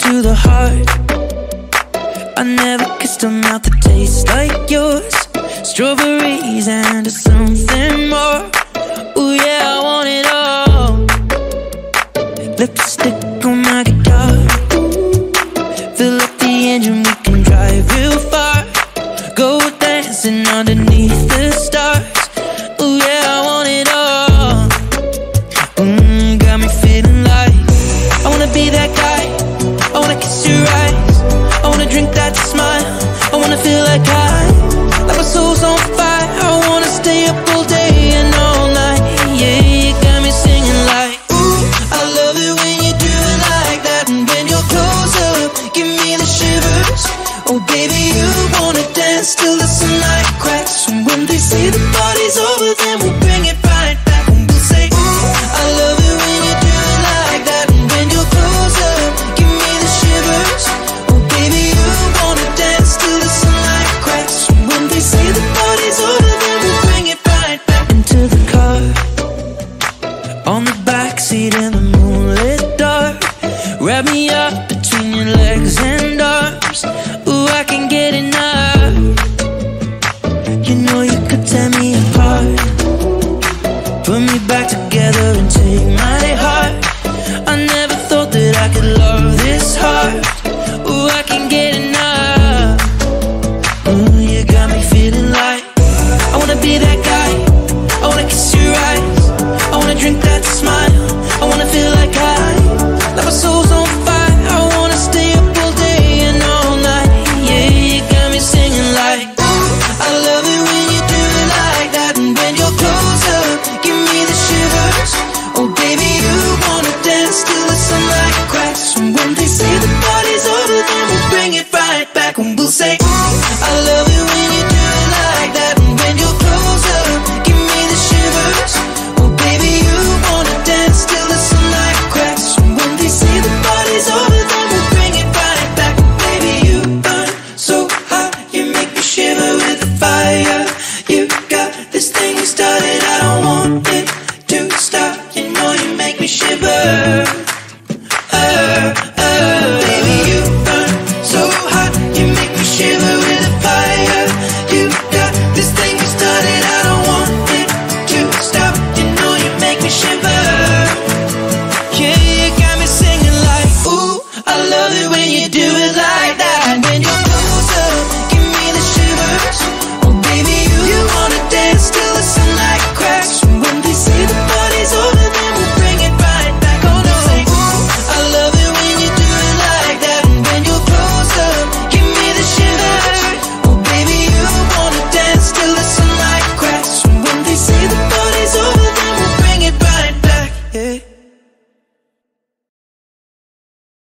to the heart. I never kissed a mouth that tastes like yours. Strawberries and something more. Ooh yeah, I want it all. Lipstick Oh, baby, you wanna dance till the sunlight cracks. And when they say the party's over, then we'll bring it right back. And we'll say, Ooh, I love it when you do it like that. And when you're close up, give me the shivers. Oh, baby, you wanna dance till the sunlight cracks. And when they say the party's over, then we'll bring it right back into the car. On the backseat in the moonlit dark. Wrap me up between your legs and arms. Put me back together and take my heart. I never thought that I could love this hard Ooh, I can get enough. Ooh, you got me feeling like I wanna be that guy. I wanna kiss your eyes. I wanna drink started out